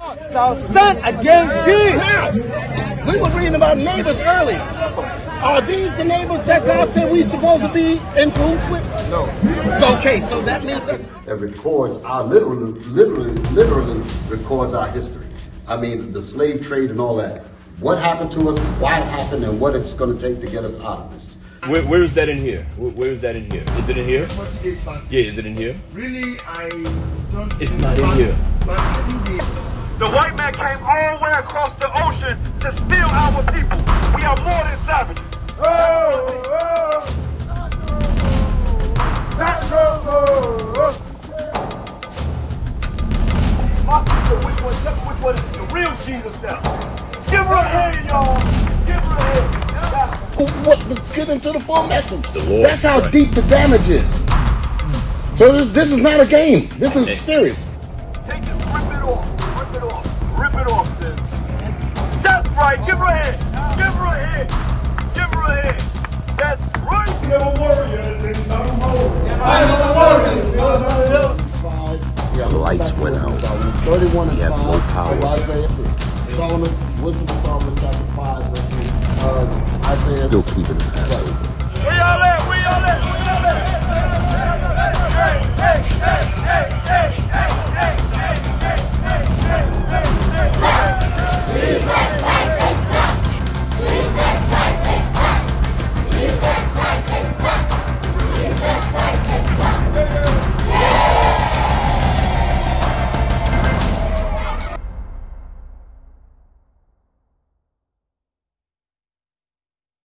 So son against thee. We were reading about neighbors earlier. Are these the neighbors that God said we supposed to be in cahoots with? No. Okay, so that means that's that records our literally, literally, literally records our history. I mean, the slave trade and all that. What happened to us, why it happened, and what it's going to take to get us out of this. Where, where is that in here? Where, where is that in here? Is it in here? Yeah, is it in here? Really, I don't It's not in here. But I think they The white man came all the way across the ocean to steal our people. We are more than savages. My sister, which one, just which one is the real Jesus now? Give her a hand, y'all. Give her a hand. what to get into the full message. Lord That's how Christ. deep the damage is. So this, this is not a game. This is serious. Give her a hand. Give her a hand. Give her a hand. That's right. The lights went out. 31 and We have 5. no power. of Isaiah 6. Solomon, Wisdom of Solomon, chapter 5, verse 8. Uh, Isaiah Still keeping the Passover.